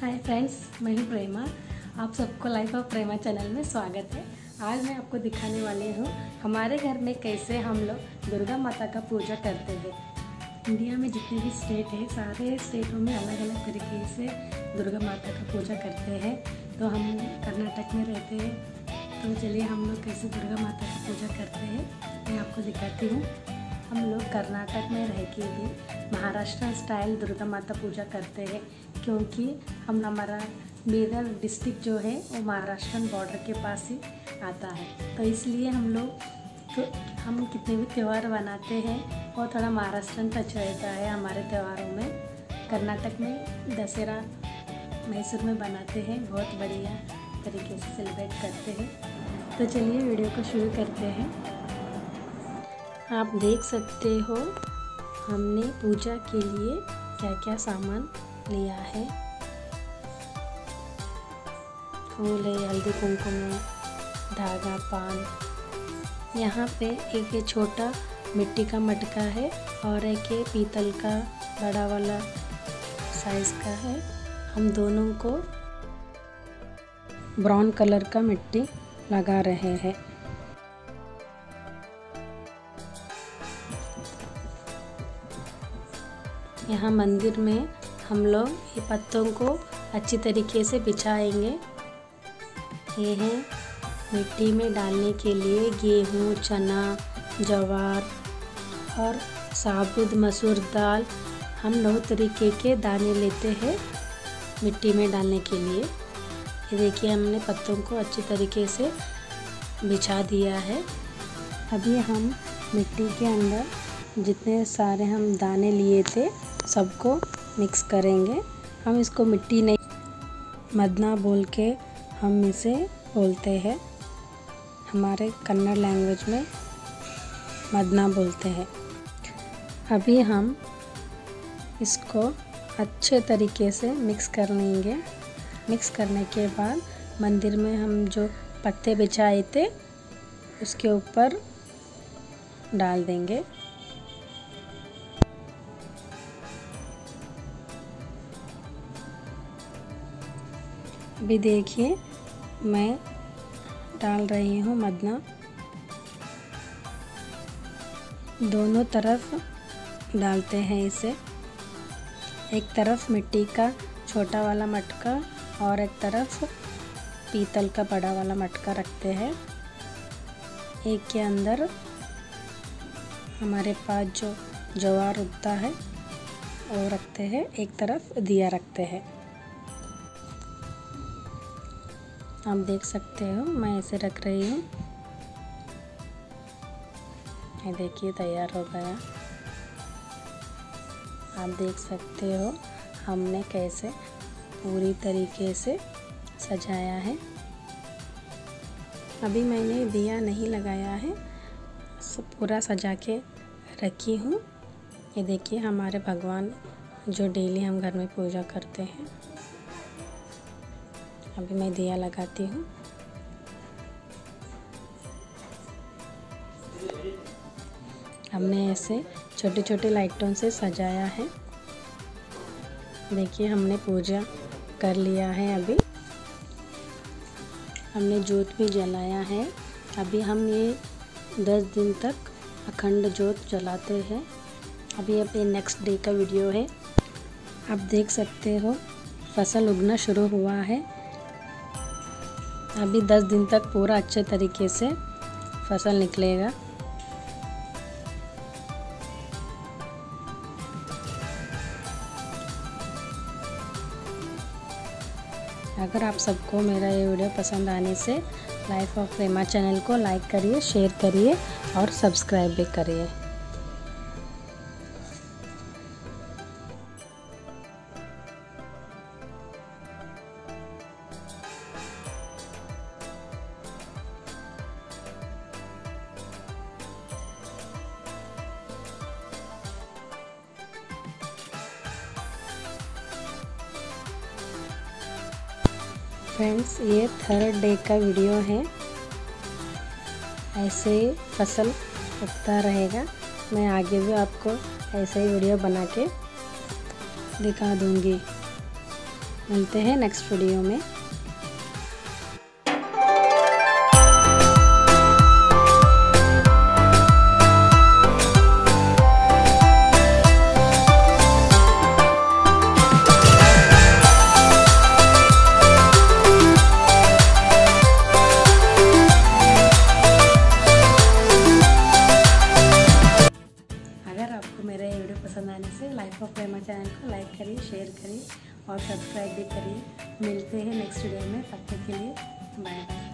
Hi friends मैं हूँ प्रेमा। आप सबको लाइफ ऑफ़ प्रेमा चैनल में स्वागत है। आज मैं आपको दिखाने वाली हूँ हमारे घर में कैसे हम लोग दुर्गा माता का पूजा करते हैं। इंडिया में जितने भी स्टेट है, सारे स्टेटों में अलग अलग तरीके से दुर्गा माता का पूजा करते हैं। तो हम कर्नाटक में रहते हैं। तो चलिए हम लोग कैसे दुर्गा माता की पूजा करते हैं, मैं आपको दिखाती हूँ। हम लोग कर्नाटक में रह के भी महाराष्ट्र स्टाइल दुर्गा माता पूजा करते हैं, क्योंकि हम हमारा बीदर डिस्ट्रिक्ट जो है, वो महाराष्ट्र बॉर्डर के पास ही आता है। तो इसलिए हम लोग तो हम कितने भी त्यौहार बनाते हैं, वो थोड़ा महाराष्ट्रन टच रहता है हमारे त्यौहारों में। कर्नाटक में दशहरा मैसूर में बनाते हैं, बहुत बढ़िया तरीके से सेलिब्रेट करते हैं। तो चलिए वीडियो को शुरू करते हैं। आप देख सकते हो हमने पूजा के लिए क्या क्या सामान लिया है? फूल है, हल्दी, कुमकुम है, धागा, पान। यहाँ पे एक ये छोटा मिट्टी का मटका है और एक ये पीतल का बड़ा वाला साइज़ का है। हम दोनों को ब्राउन कलर का मिट्टी लगा रहे हैं। यहाँ मंदिर में हम लोग ये पत्तों को अच्छी तरीके से बिछाएँगे। ये हैं मिट्टी में डालने के लिए गेहूँ, चना, जवार और साबुत मसूर दाल हम नौ तरीके के दाने लेते हैं मिट्टी में डालने के लिए। ये देखिए हमने पत्तों को अच्छी तरीके से बिछा दिया है। अभी हम मिट्टी के अंदर जितने सारे हम दाने लिए थे सबको मिक्स करेंगे। हम इसको मिट्टी नहीं, मदना बोल के हम इसे बोलते हैं। हमारे कन्नड़ लैंग्वेज में मदना बोलते हैं। अभी हम इसको अच्छे तरीके से मिक्स कर लेंगे। मिक्स करने के बाद मंदिर में हम जो पत्ते बिछाए थे, उसके ऊपर डाल देंगे। अभी देखिए, मैं डाल रही हूँ मदना। दोनों तरफ़ डालते हैं इसे। एक तरफ़ मिट्टी का छोटा वाला मटका और एक तरफ़ पीतल का बड़ा वाला मटका रखते हैं। एक के अंदर हमारे पास जो जवार उगता है, वो रखते हैं। एक तरफ़ दिया रखते हैं। आप देख सकते हो, मैं इसे रख रही हूँ। ये देखिए, तैयार हो गया। आप देख सकते हो, हमने कैसे पूरी तरीके से सजाया है। अभी मैंने दिया नहीं लगाया है, सब पूरा सजा के रखी हूँ। ये देखिए, हमारे भगवान जो डेली हम घर में पूजा करते हैं। अभी मैं दिया लगाती हूँ। हमने ऐसे छोटे छोटे लाइटों से सजाया है। देखिए, हमने पूजा कर लिया है अभी। हमने जोत भी जलाया है। अभी हम ये दस दिन तक अखंड जोत जलाते हैं। अभी अब ये नेक्स्ट डे का वीडियो है। आप देख सकते हो, फ़सल उगना शुरू हुआ है। अभी दस दिन तक पूरा अच्छे तरीके से फ़सल निकलेगा। अगर आप सबको मेरा ये वीडियो पसंद आने से लाइफ ऑफ़ प्रेमा चैनल को लाइक करिए शेयर करिए और सब्सक्राइब भी करिए। फ्रेंड्स ये थर्ड डे का वीडियो है। ऐसे ही फ़सल उगता रहेगा। मैं आगे भी आपको ऐसे ही वीडियो बना के दिखा दूँगी। मिलते हैं नेक्स्ट वीडियो में। मेरा ये वीडियो पसंद आने से लाइफ ऑफ़ प्रेमा चैनल को लाइक करिए शेयर करिए और सब्सक्राइब भी करिए। मिलते हैं नेक्स्ट वीडियो में, तब तक के लिए बाय बाय